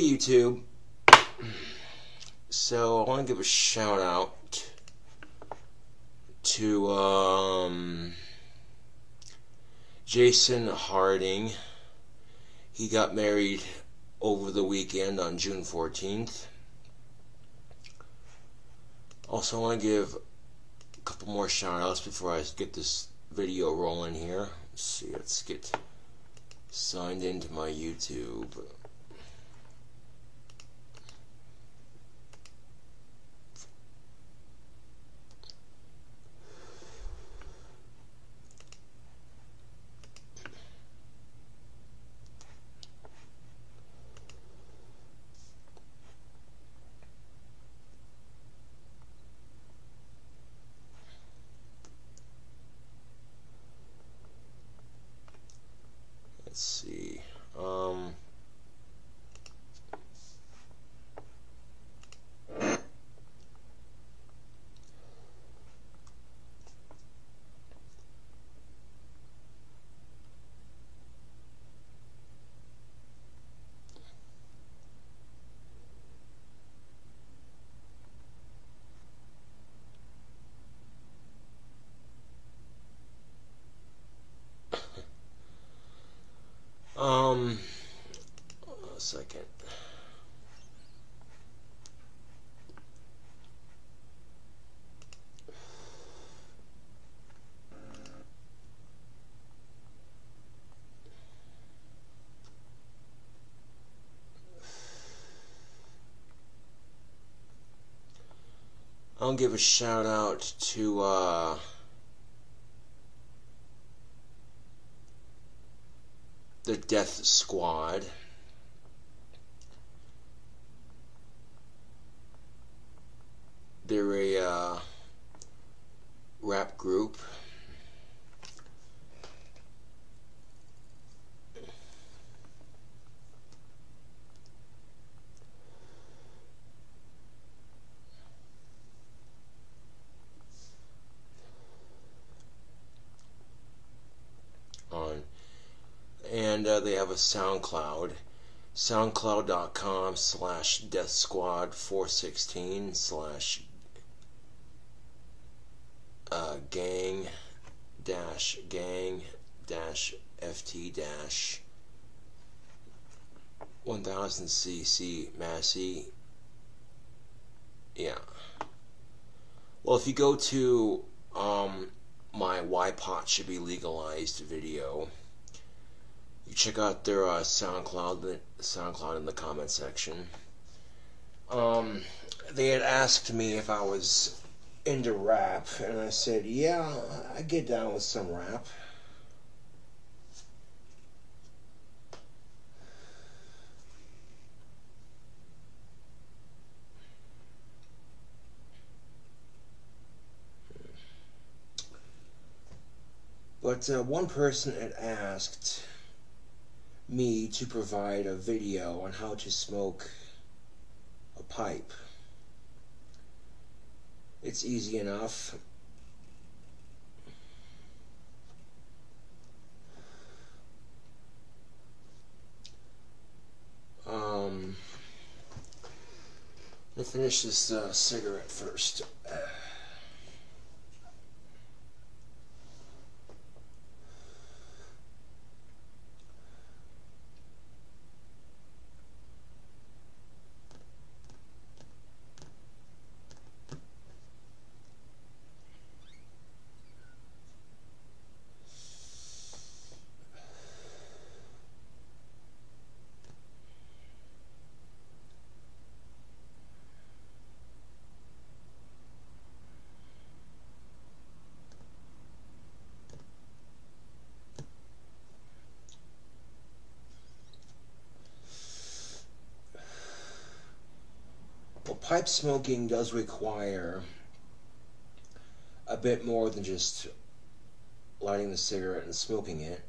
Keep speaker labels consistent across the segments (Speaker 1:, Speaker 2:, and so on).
Speaker 1: YouTube. So I want to give a shout out to um, Jason Harding. He got married over the weekend on June 14th. Also, I want to give a couple more shout outs before I get this video rolling here. Let's see, let's get signed into my YouTube. Let's see. Um, um, a second. I'll give a shout out to uh, the Death Squad. They're a uh, rap group. On and uh, they have a SoundCloud, soundcloud.com slash death squad 416 slash uh, gang dash gang dash ft dash 1000 cc Massey. Yeah. Well, if you go to um, my Why Pot Should Be Legalized video, you check out their uh, SoundCloud, SoundCloud in the comment section. Um, they had asked me if I was into rap, and I said, "Yeah, I get down with some rap." But uh, one person had asked me to provide a video on how to smoke a pipe. It's easy enough. Um, let me finish this uh, cigarette first. Pipe smoking does require a bit more than just lighting the cigarette and smoking it.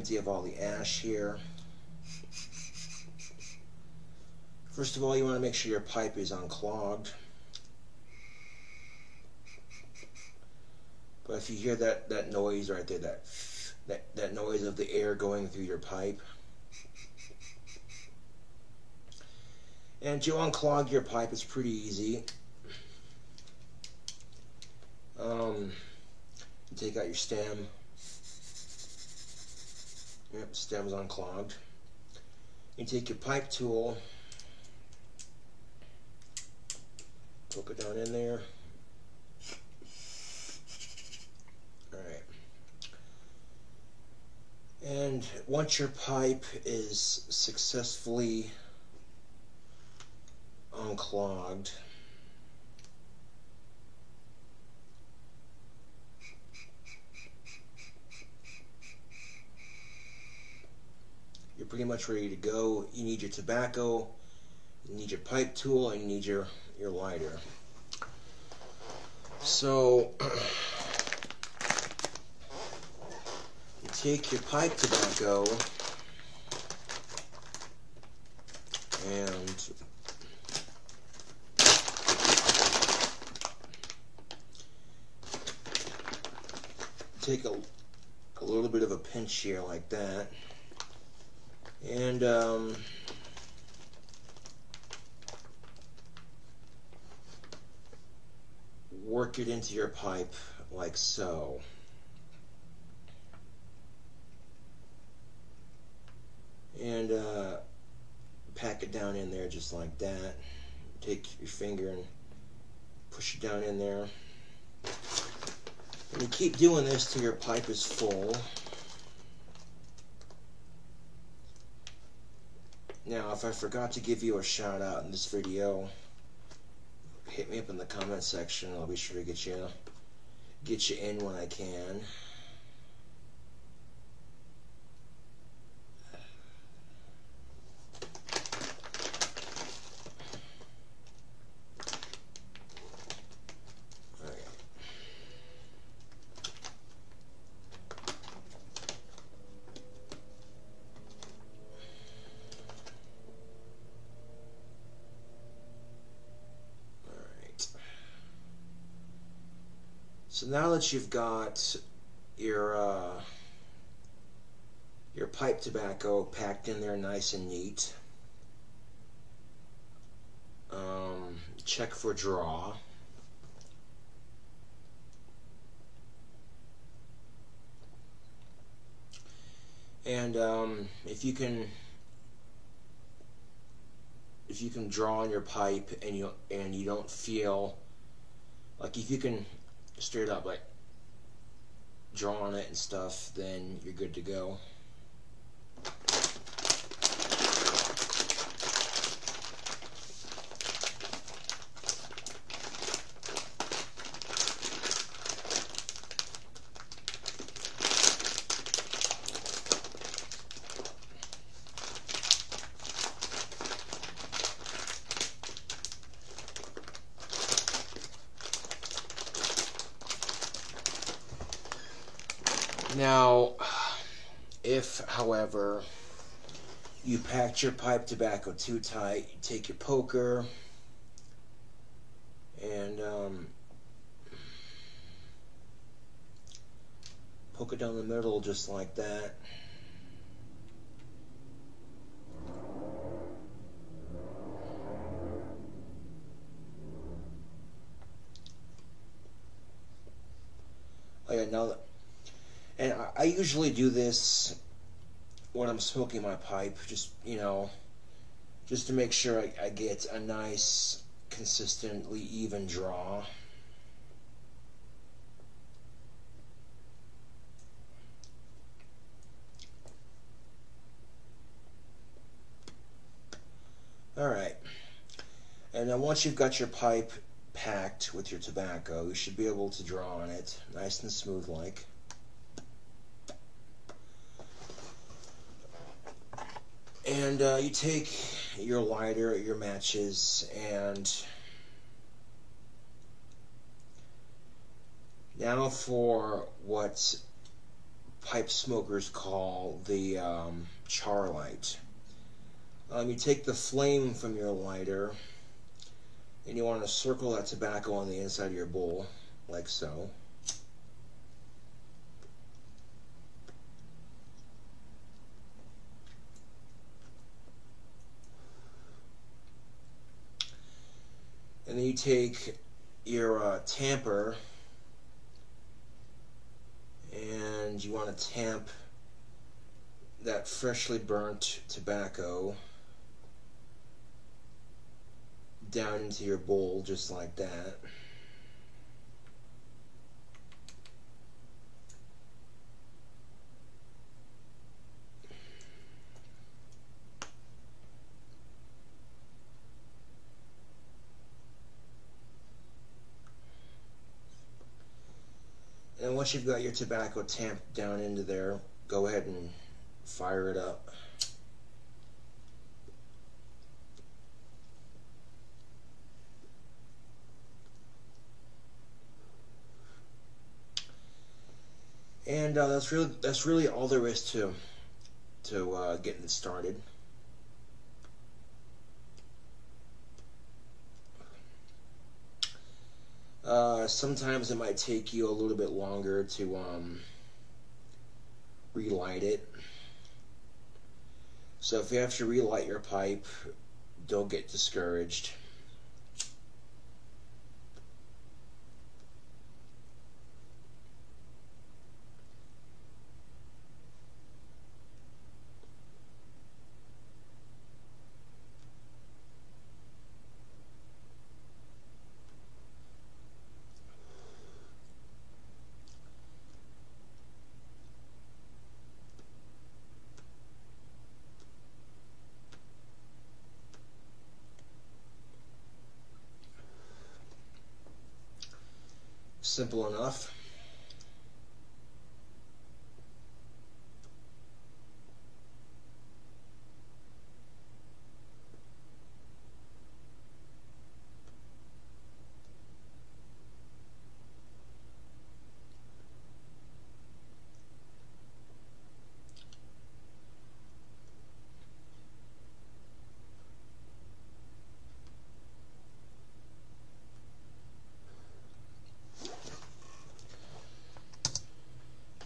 Speaker 1: Empty of all the ash here. First of all, you want to make sure your pipe is unclogged. But if you hear that, that noise right there, that, that, that noise of the air going through your pipe, and to unclog your pipe, it's pretty easy. Um, take out your stem. Yep, stem's unclogged. You take your pipe tool, poke it down in there. Alright. And once your pipe is successfully unclogged, you're pretty much ready to go. You need your tobacco, you need your pipe tool, and you need your, your lighter. So, you take your pipe tobacco and take a, a little bit of a pinch here like that and um, work it into your pipe like so. And uh, pack it down in there just like that. Take your finger and push it down in there. And you keep doing this till your pipe is full. Now, if I forgot to give you a shout out in this video, hit me up in the comment section. I'll be sure to get you get you in when I can. So now that you've got your uh, your pipe tobacco packed in there nice and neat, um, check for draw. And um, if you can if you can draw on your pipe and you and you don't feel like if you can straight up like draw on it and stuff, then you're good to go. Now, if, however, you packed your pipe tobacco too tight, you take your poker and um, poke it down the middle just like that. Oh yeah, now that and I, I usually do this when I'm smoking my pipe, just, you know, just to make sure I, I get a nice, consistently even draw. Alright. And then once you've got your pipe packed with your tobacco, you should be able to draw on it, nice and smooth like. And uh, you take your lighter, your matches, and now for what pipe smokers call the um, char light. Um, you take the flame from your lighter and you want to circle that tobacco on the inside of your bowl, like so. You take your uh, tamper and you want to tamp that freshly burnt tobacco down into your bowl just like that. Once you've got your tobacco tamped down into there, go ahead and fire it up. And uh, that's really that's really all there is to to uh, getting it started. Uh, sometimes it might take you a little bit longer to um, relight it. So if you have to relight your pipe, don't get discouraged. Simple enough.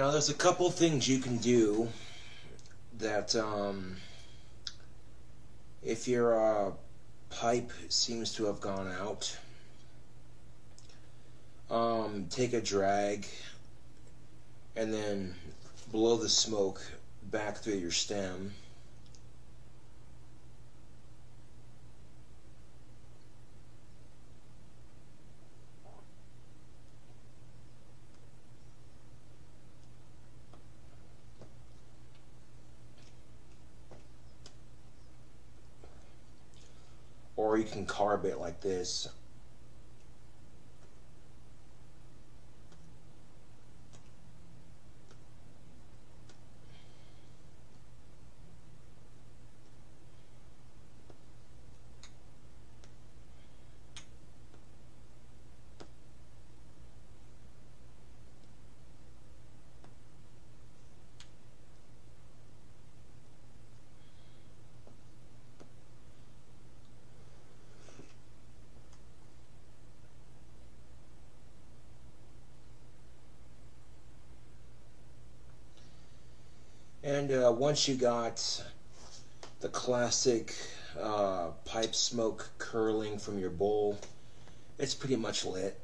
Speaker 1: Now, there's a couple things you can do that, um, if your uh, pipe seems to have gone out, um, take a drag and then blow the smoke back through your stem. You can carb it like this. And uh, once you got the classic uh, pipe smoke curling from your bowl, it's pretty much lit.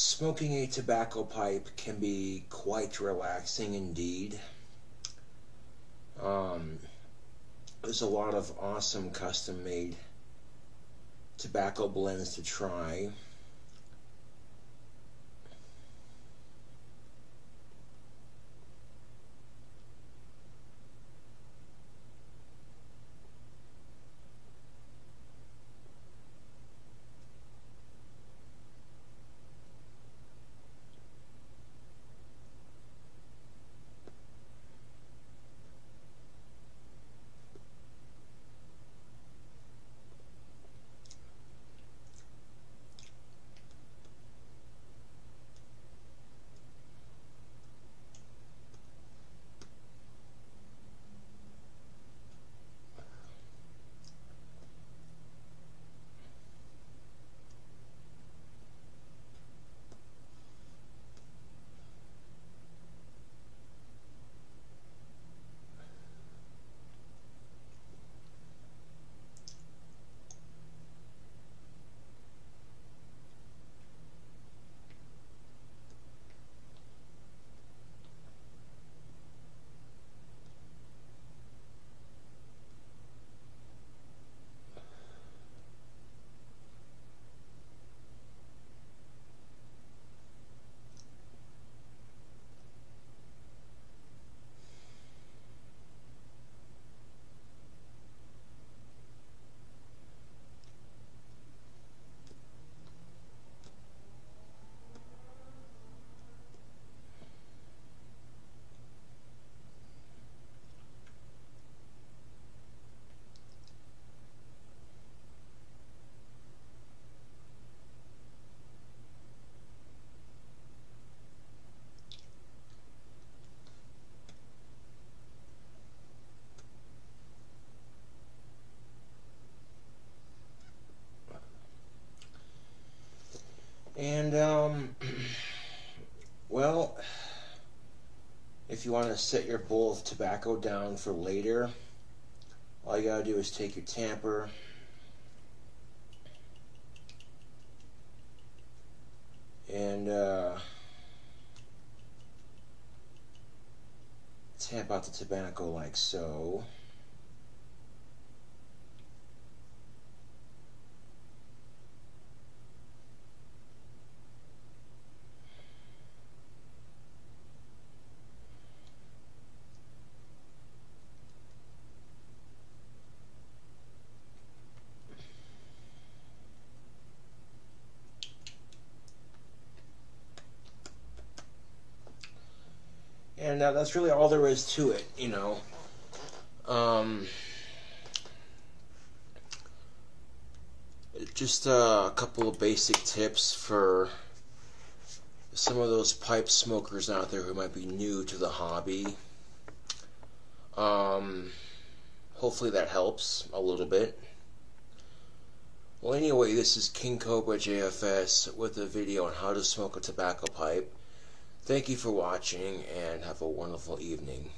Speaker 1: Smoking a tobacco pipe can be quite relaxing indeed. Um, there's a lot of awesome custom made tobacco blends to try. If you want to set your bowl of tobacco down for later, all you gotta do is take your tamper, and, uh, tamp out the tobacco like so. And that's really all there is to it, you know. Um, just uh, a couple of basic tips for some of those pipe smokers out there who might be new to the hobby. Um, hopefully that helps a little bit. Well, anyway, this is King Cobra JFS with a video on how to smoke a tobacco pipe. Thank you for watching and have a wonderful evening.